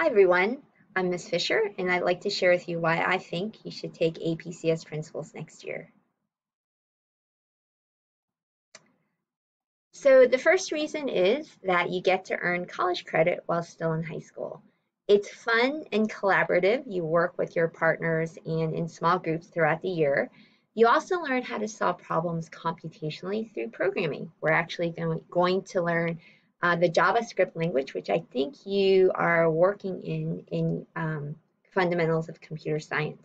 Hi everyone, I'm Ms. Fisher and I'd like to share with you why I think you should take APCS Principles next year. So the first reason is that you get to earn college credit while still in high school. It's fun and collaborative. You work with your partners and in small groups throughout the year. You also learn how to solve problems computationally through programming. We're actually going to learn uh, the JavaScript language, which I think you are working in in um, fundamentals of computer science.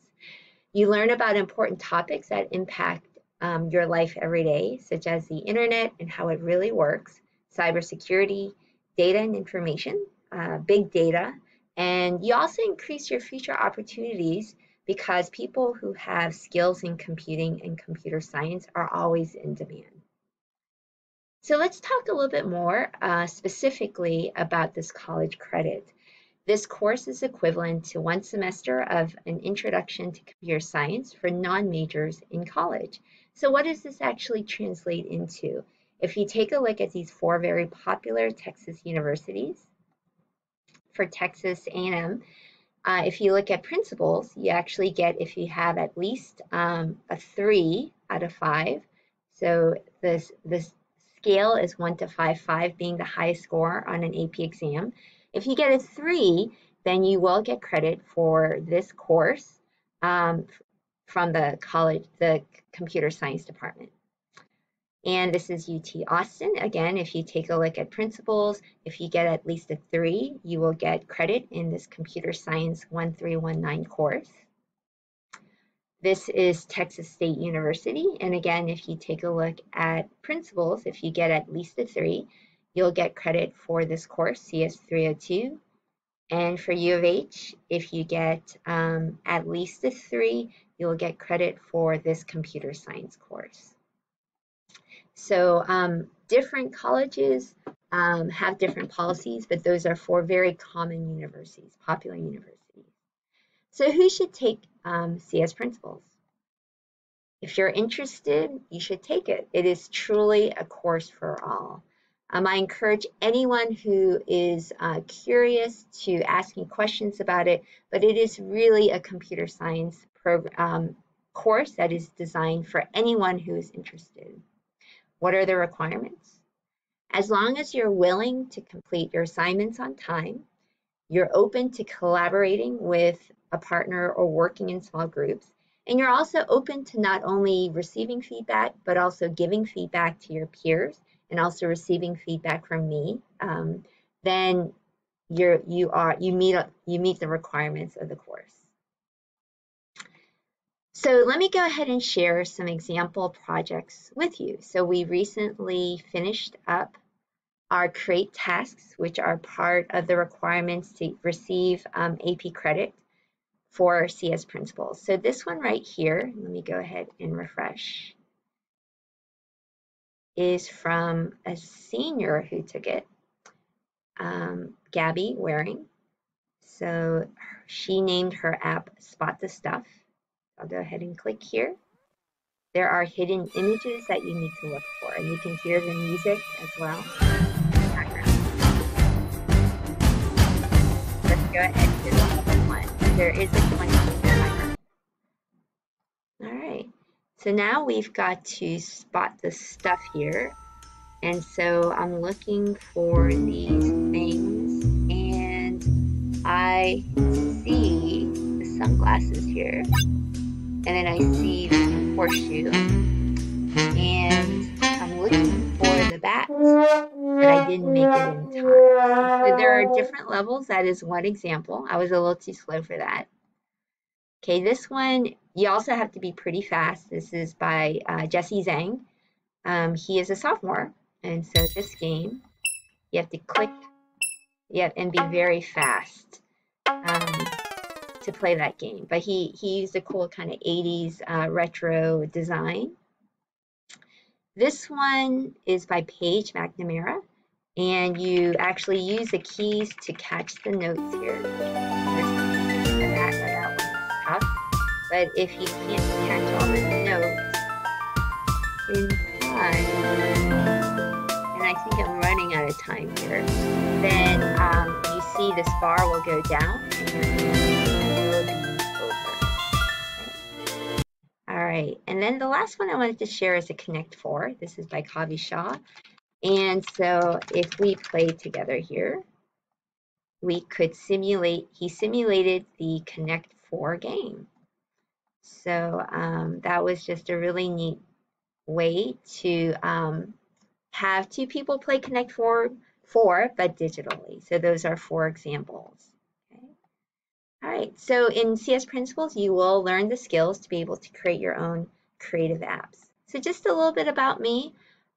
You learn about important topics that impact um, your life every day, such as the internet and how it really works, cybersecurity, data and information, uh, big data, and you also increase your future opportunities because people who have skills in computing and computer science are always in demand. So let's talk a little bit more uh, specifically about this college credit. This course is equivalent to one semester of an introduction to computer science for non-majors in college. So what does this actually translate into? If you take a look at these four very popular Texas universities, for Texas A&M, uh, if you look at principles, you actually get if you have at least um, a three out of five. So this this scale is 1 to 5, 5 being the highest score on an AP exam. If you get a 3, then you will get credit for this course um, from the college, the computer science department. And this is UT Austin. Again, if you take a look at principles, if you get at least a 3, you will get credit in this computer science 1319 course. This is Texas State University. And again, if you take a look at principles, if you get at least a three, you'll get credit for this course, CS 302. And for U of H, if you get um, at least a three, you'll get credit for this computer science course. So um, different colleges um, have different policies, but those are four very common universities, popular universities. So who should take um, CS Principles? If you're interested, you should take it. It is truly a course for all. Um, I encourage anyone who is uh, curious to ask me questions about it, but it is really a computer science um, course that is designed for anyone who is interested. What are the requirements? As long as you're willing to complete your assignments on time, you're open to collaborating with a partner or working in small groups. And you're also open to not only receiving feedback, but also giving feedback to your peers and also receiving feedback from me. Um, then you're, you are, you meet, you meet the requirements of the course. So let me go ahead and share some example projects with you. So we recently finished up our create tasks, which are part of the requirements to receive um, AP credit for CS principles. So this one right here, let me go ahead and refresh, is from a senior who took it, um, Gabby Waring. So she named her app Spot the Stuff. I'll go ahead and click here. There are hidden images that you need to look for, and you can hear the music as well. Let's go ahead to level one there is a 20 timer. All right, so now we've got to spot the stuff here. And so I'm looking for these things and I see the sunglasses here. And then I see the horseshoe. And didn't make it in time. So there are different levels. That is one example. I was a little too slow for that. Okay, this one, you also have to be pretty fast. This is by uh, Jesse Zhang. Um, he is a sophomore. And so this game, you have to click yeah, and be very fast um, to play that game. But he, he used a cool kind of 80s uh, retro design. This one is by Paige McNamara, and you actually use the keys to catch the notes here. But if you can't catch all the notes in time, and I think I'm running out of time here, then um, you see this bar will go down and will be over. All right, and then the last one I wanted to share is a Connect 4. This is by Kavi Shah. And so if we play together here, we could simulate, he simulated the Connect 4 game. So um, that was just a really neat way to um, have two people play Connect 4, 4, but digitally. So those are four examples. All right, so in CS Principles, you will learn the skills to be able to create your own creative apps. So just a little bit about me.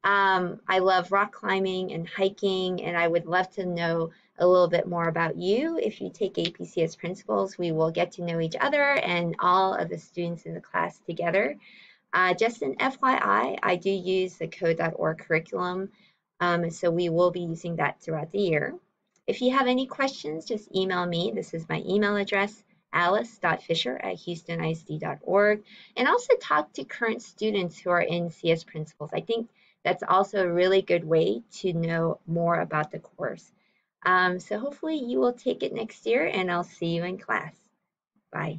Um, I love rock climbing and hiking, and I would love to know a little bit more about you. If you take APCS Principles, we will get to know each other and all of the students in the class together. Uh, just an FYI, I do use the code.org curriculum, um, so we will be using that throughout the year. If you have any questions, just email me. This is my email address, alice.fisher at houstonisd.org, and also talk to current students who are in CS Principles. I think that's also a really good way to know more about the course. Um, so hopefully you will take it next year and I'll see you in class. Bye.